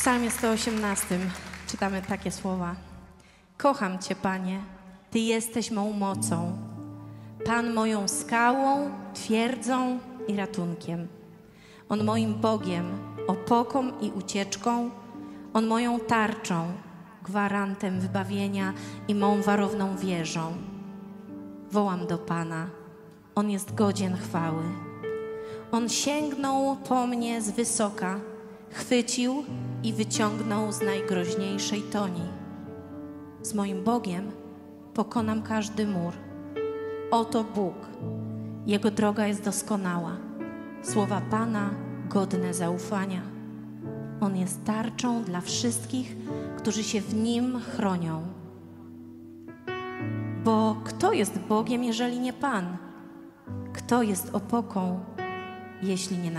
psalmie 118 czytamy takie słowa. Kocham Cię, Panie, Ty jesteś mą mocą, Pan moją skałą, twierdzą i ratunkiem. On moim Bogiem, opoką i ucieczką, On moją tarczą, gwarantem wybawienia i mą warowną wieżą. Wołam do Pana, On jest godzien chwały. On sięgnął po mnie z wysoka, chwycił i wyciągnął z najgroźniejszej toni. Z moim Bogiem pokonam każdy mur. Oto Bóg, Jego droga jest doskonała. Słowa Pana godne zaufania. On jest tarczą dla wszystkich, którzy się w Nim chronią. Bo kto jest Bogiem, jeżeli nie Pan? Kto jest opoką, jeśli nie nasz